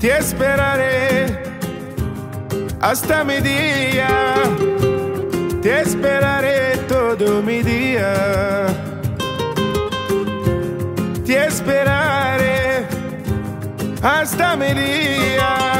Ti esperaré hasta mi día. Te esperaré todo mi día. Te esperaré hasta mi día.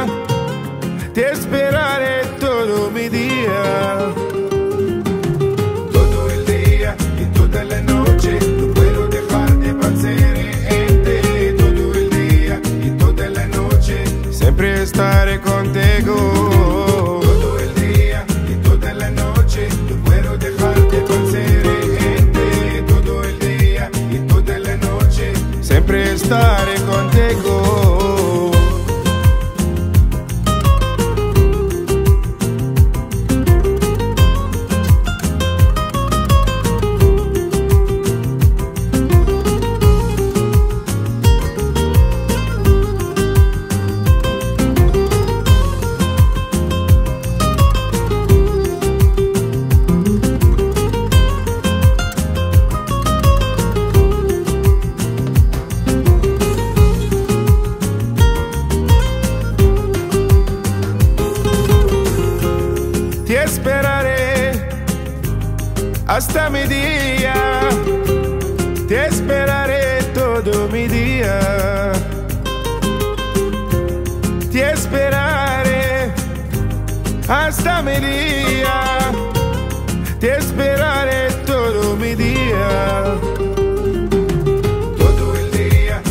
Hasta mi día. Te esperaré todo mi día. Te esperaré hasta mi día. Te esperaré todo mi día. Todo el día